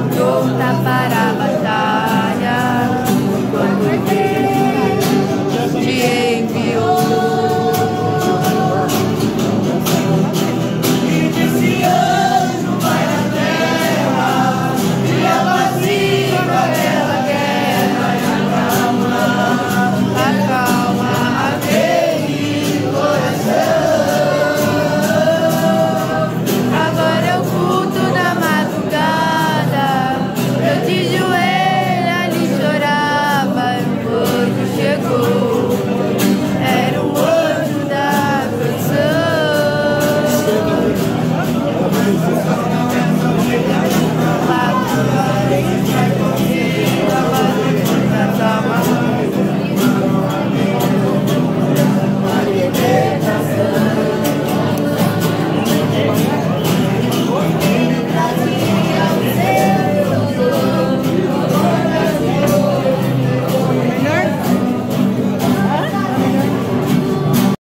pronta para.